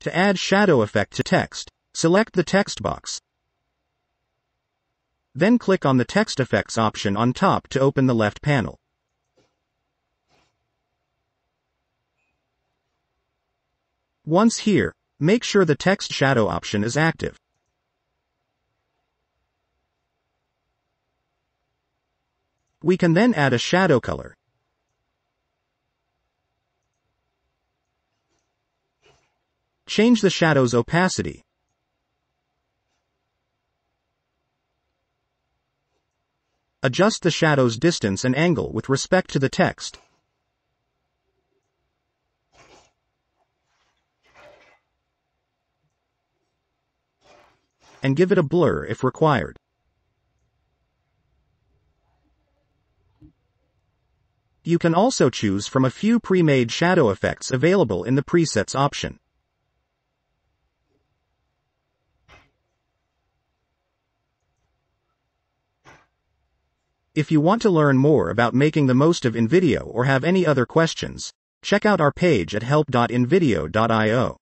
To add shadow effect to text, select the text box. Then click on the text effects option on top to open the left panel. Once here, make sure the text shadow option is active. We can then add a shadow color. Change the shadow's opacity. Adjust the shadow's distance and angle with respect to the text. And give it a blur if required. You can also choose from a few pre-made shadow effects available in the presets option. If you want to learn more about making the most of InVideo or have any other questions, check out our page at help.invideo.io.